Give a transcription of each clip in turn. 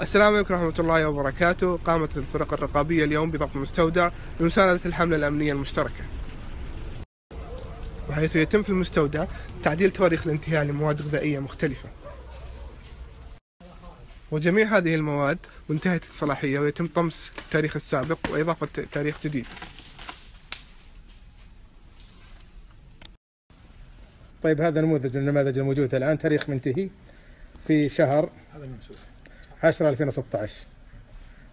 السلام عليكم ورحمة الله وبركاته. قامت الفرق الرقابية اليوم بضبط مستودع لمساندة الحملة الأمنية المشتركة. وحيث يتم في المستودع تعديل تواريخ الانتهاء لمواد غذائية مختلفة. وجميع هذه المواد منتهية الصلاحية ويتم طمس التاريخ السابق وإضافة تاريخ جديد. طيب هذا نموذج من النماذج الموجودة الآن. تاريخ منتهي في شهر 10 2016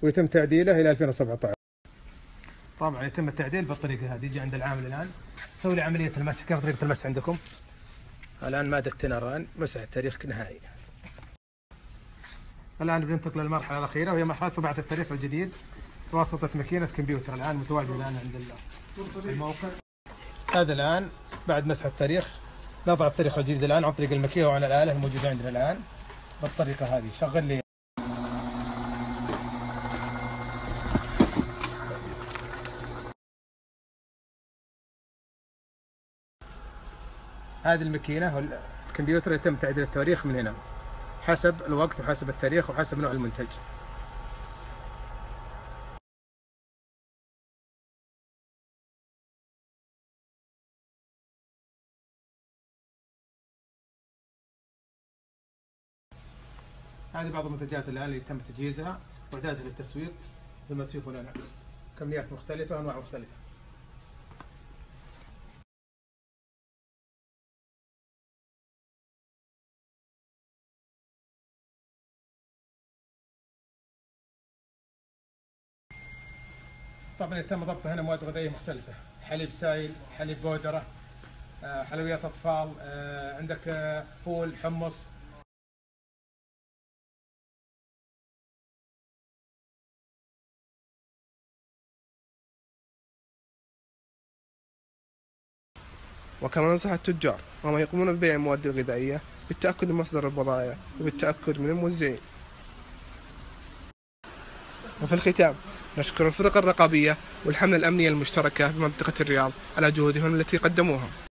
ويتم تعديله إلى 2017 طبعا يتم التعديل بالطريقة هذه يجي عند العامل الآن. سوي لي عملية المسح. كيف طريقة المسح عندكم؟ الآن مادة تنران مسح التاريخ نهائي. الآن بننتقل للمرحلة الأخيرة وهي مرحلة طباعة التاريخ الجديد. بواسطة ماكينة كمبيوتر الآن متواجدة الآن عند الموقع. هذا الآن بعد مسح التاريخ نضع التاريخ الجديد الآن عن طريق الماكينة وعن الآلة الموجودة عندنا الآن. بالطريقة هذه. شغل لي هذه الماكينة الكمبيوتر يتم تعديل التواريخ من هنا حسب الوقت وحسب التاريخ وحسب نوع المنتج. هذه بعض المنتجات الآن اللي تم تجهيزها وإعدادها للتسويق مثل ما تشوفون هنا. كميات مختلفة وانواع مختلفة. طبعا يتم ضبطها هنا مواد غذائية مختلفة. حليب سائل حليب بودرة آه، حلويات أطفال آه، عندك آه، فول حمص. وكما ننصح التجار وما يقومون ببيع المواد الغذائية بالتأكد من مصدر البضائع وبالتأكد من الموزعين. وفي الختام نشكر الفرق الرقابية والحملة الأمنية المشتركة بمنطقة الرياض على جهودهم التي قدموها.